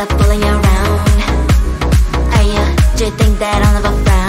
stop pulling around. Hey, uh, do you think that I'll never frown?